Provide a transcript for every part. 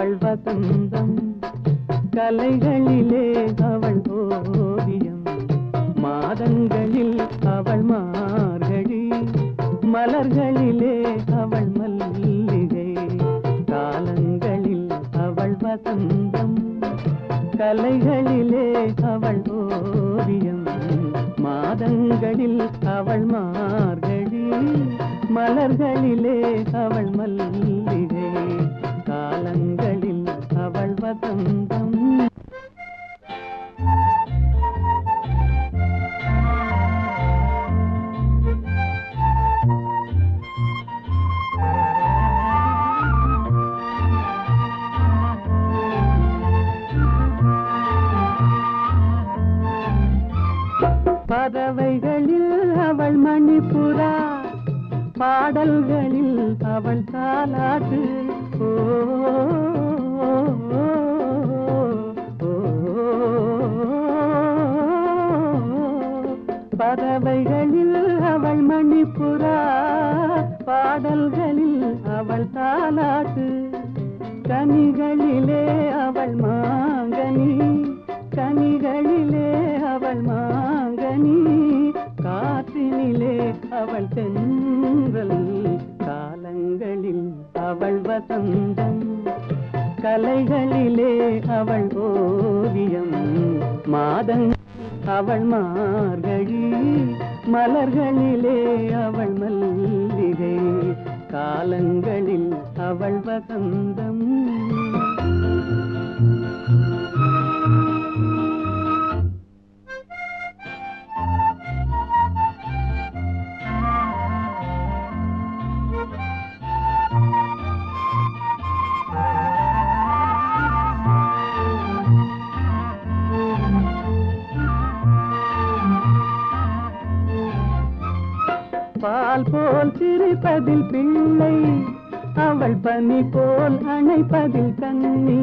அவள் வசந்தம் கலைகளிலே அவள் ஓவியம் மாதங்களில் அவள் மார்கழி. மலர்களிலே அவள் மல்லிகை. காலங்களில் அவள் வசந்தம் கலைகளிலே அவள் ஓவியம் மாதங்களில் அவள் மார்கழி. மலர்களிலே அவள் மல்லிகை. பறவைகளில் அவள் மணிப்புறா. பாடல்களில் அவள் தாலாட்டு. ஓ, பறவைகளில் அவள் மணிப்புறா. பாடல்களில் அவள் தாலாட்டு. கனிகளிலே அவள் தென்றல் காலங்களில் அவள் வசந்தம். கலைகளிலே அவள் ஓவியம் மாதங் அவள் மார்கழி மலர்களிலே அவள் மல்லிகை காலங்களில் அவள் வசந்தம். பால் போல் சிரிப்பதில் பிள்ளை அவள் பனி போல் அணைப்பதில் கண்ணி.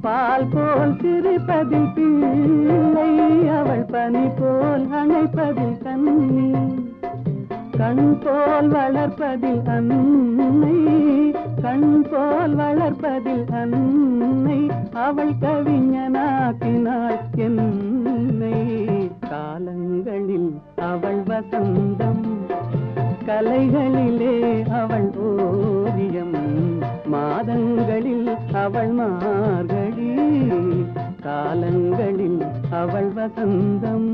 பால் போல் சிரிப்பதில் பிள்ளை அவள் பனி போல் அணைப்பதில் கண்ணி. கண் போல் வளர்ப்பதில் அன்னை கண் போல் வளர்ப்பதில் அன்னை அவள் கவிஞனாக்கினாள் என்னை. காலங்களில் அவள் வசந்தம் கலைகளிலே அவள் ஓவியம் மாதங்களில் அவள் மார்கழி காலங்களில் அவள் வசந்தம்.